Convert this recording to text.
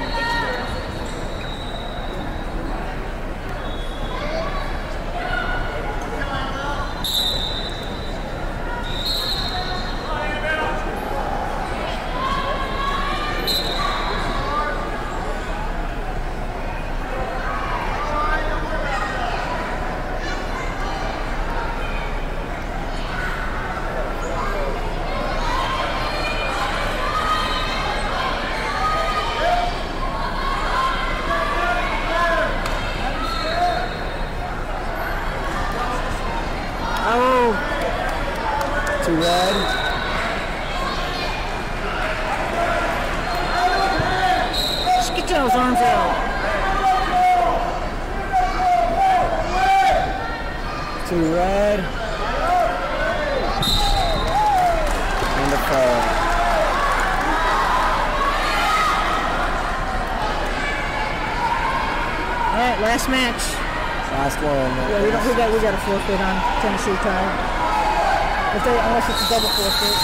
Oh. Two red. Just get those arms out. Two red. And the foul. All right, last match. Last one. Yeah, we don't. We got. We got a forfeit on Tennessee time. If they, unless it's a double forfeit.